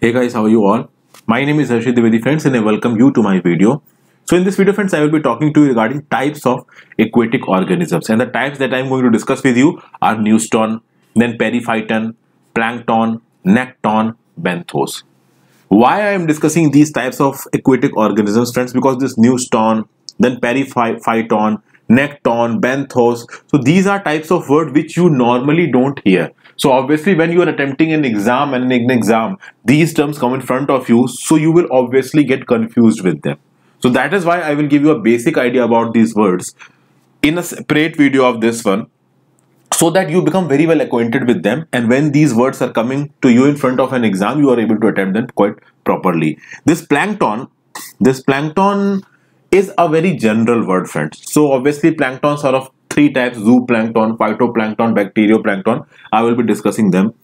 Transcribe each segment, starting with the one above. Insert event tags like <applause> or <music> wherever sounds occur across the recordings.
Hey guys, how are you all? My name is Harshit Dwivedi friends and I welcome you to my video. So in this video friends, I will be talking to you regarding types of aquatic organisms and the types that I am going to discuss with you are neuston, then periphyton, plankton, nekton, benthos. Why I am discussing these types of aquatic organisms friends because this neuston, then periphyton, nekton, benthos. So these are types of words which you normally don't hear. So obviously when you are attempting an exam and an exam, these terms come in front of you. So you will obviously get confused with them. So that is why I will give you a basic idea about these words in a separate video of this one so that you become very well acquainted with them and when these words are coming to you in front of an exam you are able to attempt them quite properly this plankton this plankton is a very general word friends. So obviously planktons are of three types zooplankton phytoplankton bacterioplankton. I will be discussing them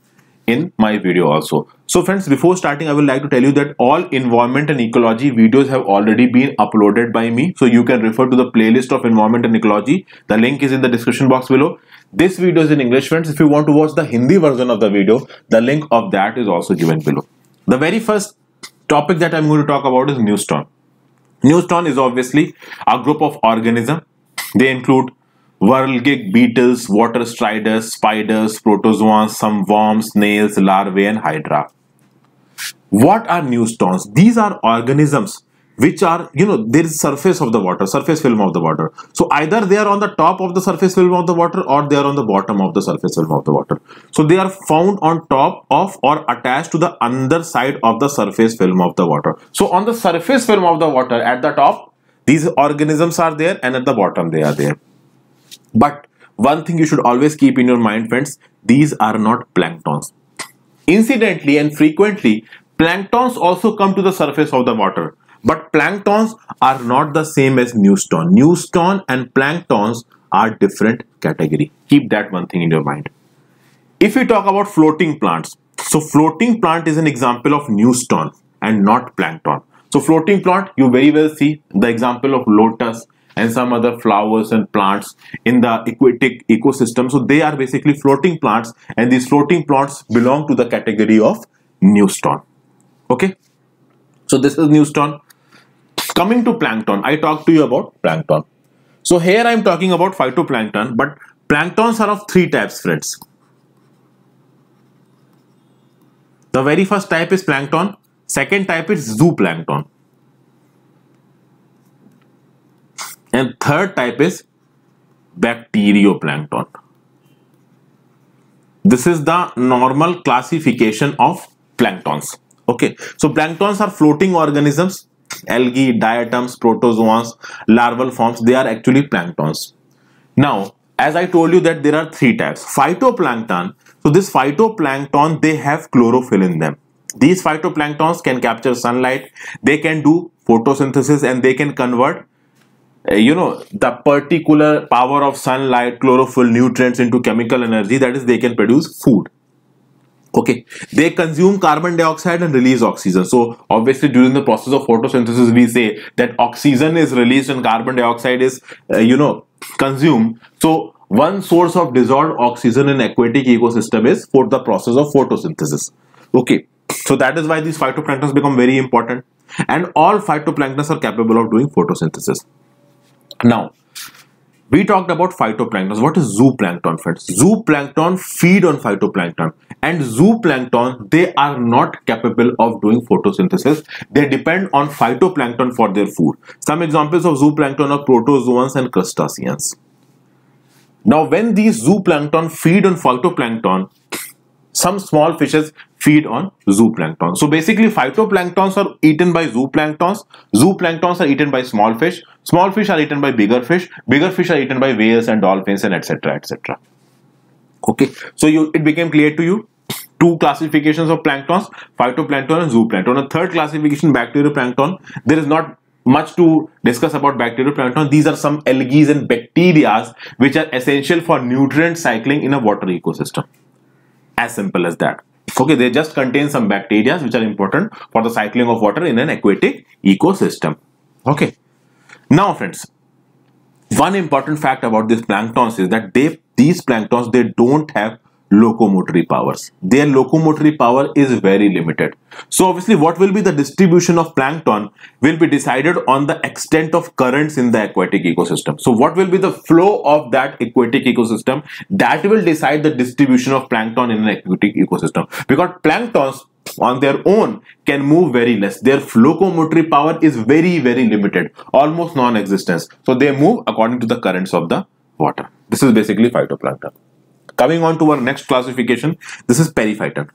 in my video also. So friends before starting i would like to tell you that all environment and ecology videos have already been uploaded by me. So you can refer to the playlist of environment and ecology. The link is in the description box below. This video is in english friends. If you want to watch the hindi version of the video the link of that is also given below. The very first topic that i'm going to talk about is neuston Neuston is obviously a group of organisms. They include whirligig beetles, water striders, spiders, protozoans, some worms, snails, larvae, and hydra. What are neustons? These are organisms which are you know there is surface of the water surface film of the water so either they are on the top of the surface film of the water or they are on the bottom of the surface film of the water so they are found on top of or attached to the underside of the surface film of the water so on the surface film of the water at the top these organisms are there and at the bottom they are there but one thing you should always keep in your mind friends these are not planktons incidentally and frequently planktons also come to the surface of the water but planktons are not the same as neuston. Neuston and planktons are different category. Keep that one thing in your mind. If we talk about floating plants, so floating plant is an example of neuston and not plankton. So floating plant, you very well see the example of lotus and some other flowers and plants in the aquatic ecosystem. So they are basically floating plants and these floating plants belong to the category of neuston. Okay. So this is neuston. Coming to plankton, I talked to you about plankton. So here I am talking about phytoplankton, but planktons are of three types, friends. The very first type is plankton, second type is zooplankton. And third type is bacterioplankton. This is the normal classification of planktons. Okay, so planktons are floating organisms algae, diatoms, protozoans, larval forms, they are actually planktons. Now, as I told you that there are three types. Phytoplankton, so this phytoplankton, they have chlorophyll in them. These phytoplanktons can capture sunlight, they can do photosynthesis and they can convert uh, you know the particular power of sunlight chlorophyll nutrients into chemical energy that is they can produce food okay. They consume carbon dioxide and release oxygen. So obviously during the process of photosynthesis we say that oxygen is released and carbon dioxide is uh, you know consumed. So one source of dissolved oxygen in aquatic ecosystem is for the process of photosynthesis. Okay. So that is why these phytoplanktons become very important. And all phytoplanktons are capable of doing photosynthesis. Now we talked about phytoplanktons. What is zooplankton, friends? Zooplankton feed on phytoplankton and zooplankton, they are not capable of doing photosynthesis. They depend on phytoplankton for their food. Some examples of zooplankton are protozoans and crustaceans. Now, when these zooplankton feed on phytoplankton, some small fishes feed on zooplankton. So basically phytoplanktons are eaten by zooplanktons, zooplanktons are eaten by small fish, small fish are eaten by bigger fish, bigger fish are eaten by whales and dolphins and etc etc. Okay, so you it became clear to you two classifications of planktons, phytoplankton and zooplankton. A third classification, bacterioplankton. There is not much to discuss about bacterioplankton. These are some algae and bacteria which are essential for nutrient cycling in a water ecosystem. As simple as that. Okay, they just contain some bacteria which are important for the cycling of water in an aquatic ecosystem. Okay. Now friends, one important fact about these planktons is that they these planktons they don't have locomotory powers. Their locomotory power is very limited. So obviously what will be the distribution of plankton will be decided on the extent of currents in the aquatic ecosystem. So what will be the flow of that aquatic ecosystem that will decide the distribution of plankton in an aquatic ecosystem because planktons on their own can move very less. Their locomotory power is very, very limited, almost non-existence. So they move according to the currents of the water. This is basically phytoplankton. Coming on to our next classification, this is periphyton.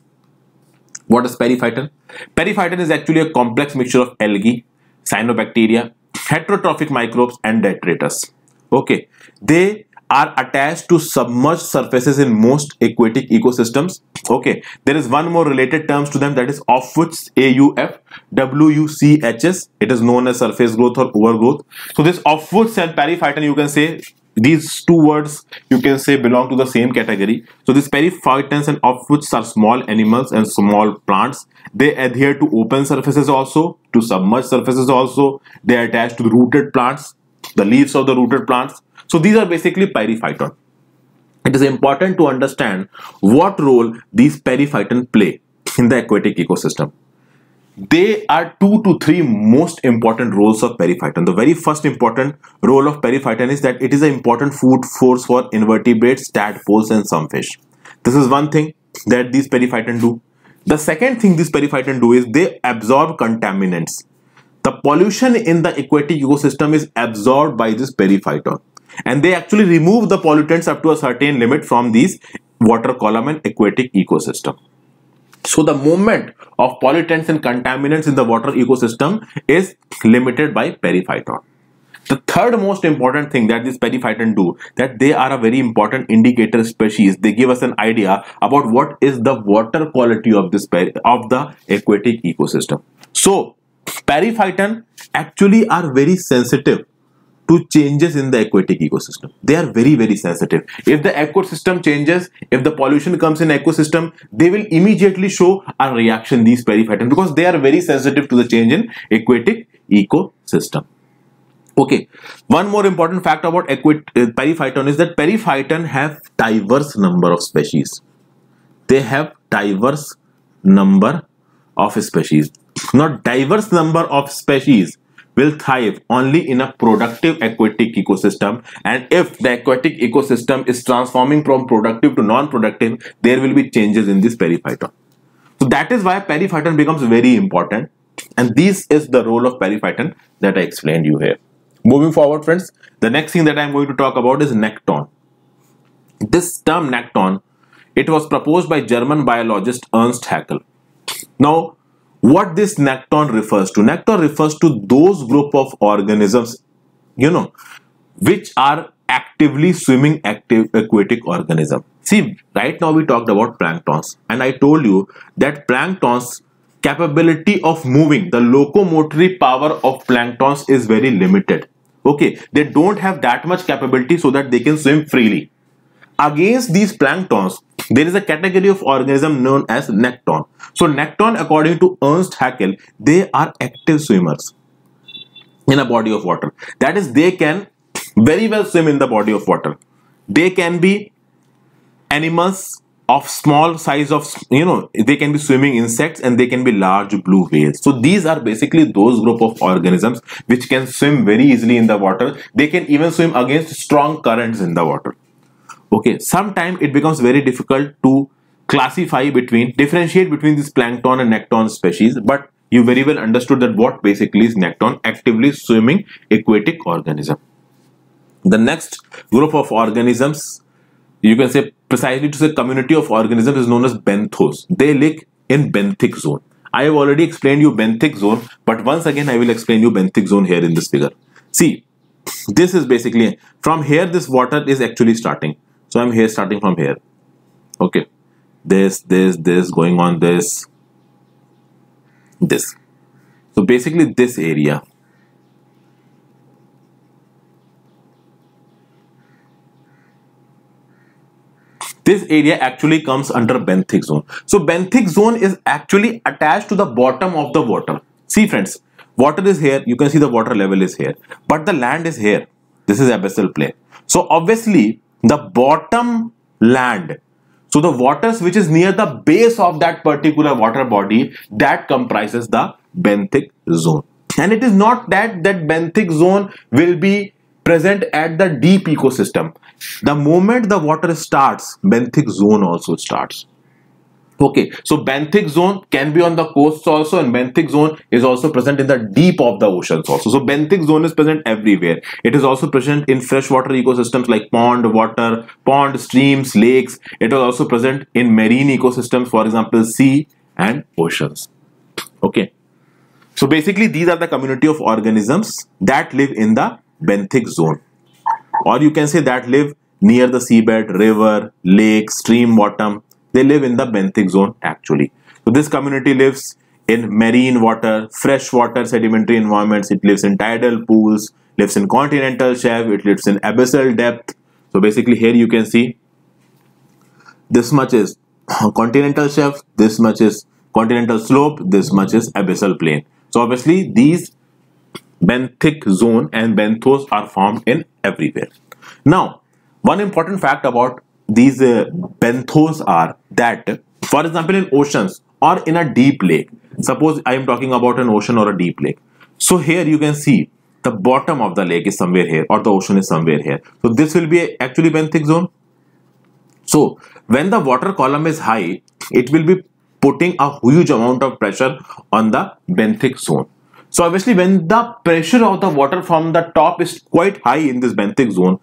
What is periphyton? Periphyton is actually a complex mixture of algae, cyanobacteria, heterotrophic microbes and detritus. Okay, they are attached to submerged surfaces in most aquatic ecosystems. Okay, there is one more related terms to them that is Aufwuchs, AUF, WUCHS. It is known as surface growth or overgrowth. So this offwhoods and periphyton you can say these two words you can say belong to the same category. So these periphytons and Aufwuchs are small animals and small plants. They adhere to open surfaces also, to submerged surfaces also. They are attached to the rooted plants, the leaves of the rooted plants so these are basically periphyton. It is important to understand what role these periphyton play in the aquatic ecosystem. They are two to three most important roles of periphyton. The very first important role of periphyton is that it is an important food source for invertebrates, tadpoles and some fish. This is one thing that these periphyton do. The second thing these periphyton do is they absorb contaminants. The pollution in the aquatic ecosystem is absorbed by this periphyton and they actually remove the pollutants up to a certain limit from these water column and aquatic ecosystem. So the movement of pollutants and contaminants in the water ecosystem is limited by periphyton. The third most important thing that these periphyton do, that they are a very important indicator species. They give us an idea about what is the water quality of this of the aquatic ecosystem. So periphyton actually are very sensitive to changes in the aquatic ecosystem. They are very, very sensitive. If the ecosystem changes, if the pollution comes in ecosystem, they will immediately show a reaction, these periphyton, because they are very sensitive to the change in aquatic ecosystem. Okay, one more important fact about uh, periphyton is that periphyton have diverse number of species. They have diverse number of species. Not diverse number of species will thrive only in a productive aquatic ecosystem. And if the aquatic ecosystem is transforming from productive to non-productive there will be changes in this periphyton. So that is why periphyton becomes very important. And this is the role of periphyton that i explained you here. Moving forward friends the next thing that i'm going to talk about is nekton this term nekton it was proposed by german biologist ernst haeckel. Now what this nekton refers to nekton refers to those group of organisms you know which are actively swimming active aquatic organism. See right now we talked about planktons and i told you that planktons capability of moving the locomotory power of planktons is very limited. Okay they don't have that much capability so that they can swim freely. Against these planktons there is a category of organism known as nekton. So nekton according to Ernst Haeckel, they are active swimmers in a body of water. That is they can very well swim in the body of water. They can be animals of small size of you know they can be swimming insects and they can be large blue whales so these are basically those group of organisms which can swim very easily in the water they can even swim against strong currents in the water okay sometimes it becomes very difficult to classify between differentiate between this plankton and nekton species but you very well understood that what basically is nekton actively swimming aquatic organism. The next group of organisms you can say precisely to say community of organisms is known as benthos. They live in benthic zone. I have already explained you benthic zone but once again i will explain you benthic zone here in this figure. See this is basically from here this water is actually starting so i'm here starting from here. Okay. This this this going on this this. So basically this area. This area actually comes under benthic zone. So benthic zone is actually attached to the bottom of the water. See friends water is here. You can see the water level is here. But the land is here. This is abyssal plain. So obviously the bottom land So the waters which is near the base of that particular water body that comprises the benthic zone. And it is not that that benthic zone will be present at the deep ecosystem. The moment the water starts, benthic zone also starts. Okay, so benthic zone can be on the coasts also and benthic zone is also present in the deep of the oceans also. So benthic zone is present everywhere. It is also present in freshwater ecosystems like pond, water, pond, streams, lakes. It is also present in marine ecosystems, for example, sea and oceans. Okay. So basically these are the community of organisms that live in the benthic zone. Or you can say that live near the seabed, river, lake, stream bottom, they live in the benthic zone actually. So this community lives in marine water, freshwater sedimentary environments. It lives in tidal pools, lives in continental shelf, it lives in abyssal depth. So basically here you can see this much is <laughs> continental shelf, this much is continental slope, this much is abyssal plain. So obviously these benthic zone and benthos are formed in everywhere. Now, one important fact about these uh, benthos are that, for example, in oceans or in a deep lake, suppose I am talking about an ocean or a deep lake. So here you can see the bottom of the lake is somewhere here or the ocean is somewhere here. So this will be actually benthic zone. So when the water column is high, it will be putting a huge amount of pressure on the benthic zone. So obviously when the pressure of the water from the top is quite high in this benthic zone,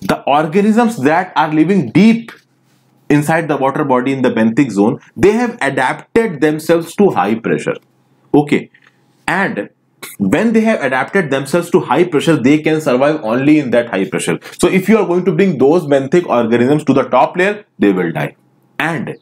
the organisms that are living deep inside the water body in the benthic zone they have adapted themselves to high pressure. Okay. And when they have adapted themselves to high pressure they can survive only in that high pressure. So if you are going to bring those benthic organisms to the top layer they will die. And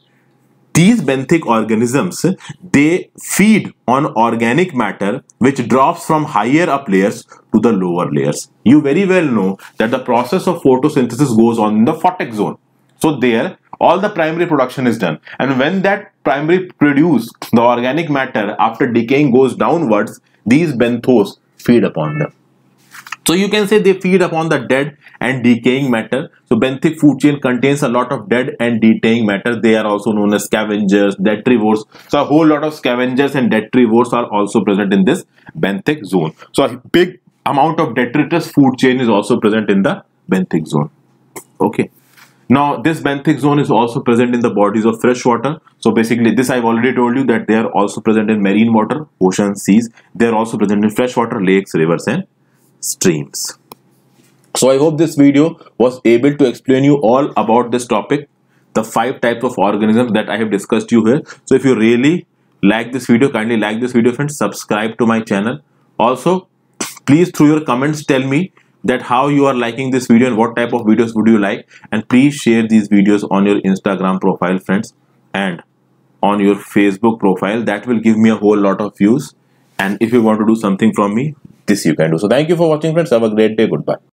these benthic organisms they feed on organic matter which drops from higher up layers to the lower layers. You very well know that the process of photosynthesis goes on in the photic zone. So there all the primary production is done. And when that primary produce the organic matter after decaying goes downwards these benthos feed upon them so you can say they feed upon the dead and decaying matter. So benthic food chain contains a lot of dead and decaying matter. They are also known as scavengers, detrivores. So a whole lot of scavengers and detrivores are also present in this benthic zone. So a big amount of detritus food chain is also present in the benthic zone. Okay. Now this benthic zone is also present in the bodies of fresh water. So basically this I've already told you that they are also present in marine water, oceans, seas. They are also present in freshwater, lakes, rivers and streams. So I hope this video was able to explain you all about this topic, the five types of organisms that I have discussed you here. So if you really like this video, kindly like this video friends, subscribe to my channel. Also, please through your comments tell me that how you are liking this video and what type of videos would you like and please share these videos on your Instagram profile friends and on your Facebook profile that will give me a whole lot of views and if you want to do something from me this you can do. So thank you for watching friends. Have a great day. Goodbye.